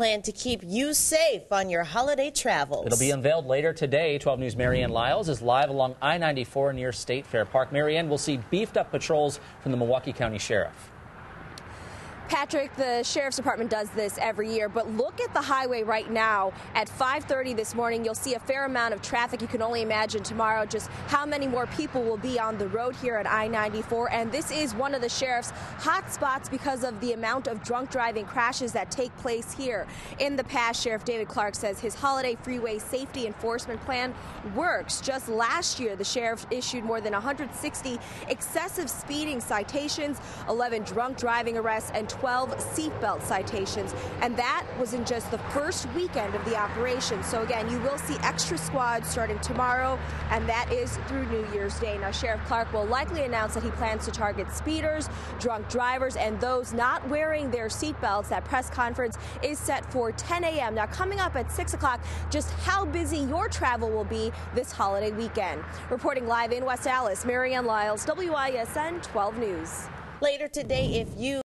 plan to keep you safe on your holiday travels. It'll be unveiled later today. 12 News Marianne Lyles is live along I 94 near State Fair Park. Marianne will see beefed up patrols from the Milwaukee County Sheriff. Patrick, the sheriff's department does this every year, but look at the highway right now. At 5:30 this morning, you'll see a fair amount of traffic. You can only imagine tomorrow just how many more people will be on the road here at I-94. And this is one of the sheriff's hot spots because of the amount of drunk driving crashes that take place here. In the past, Sheriff David Clarke says his holiday freeway safety enforcement plan works. Just last year, the sheriff issued more than 160 excessive speeding citations, 11 drunk driving arrests, and 12 seatbelt citations, and that was in just the first weekend of the operation. So again, you will see extra squads starting tomorrow, and that is through New Year's Day. Now, Sheriff Clarke will likely announce that he plans to target speeders, drunk drivers, and those not wearing their seatbelts. That press conference is set for 10 a.m. Now, coming up at 6 o'clock, just how busy your travel will be this holiday weekend. Reporting live in West Allis, Marianne Lyles, WISN 12 News. Later today, if you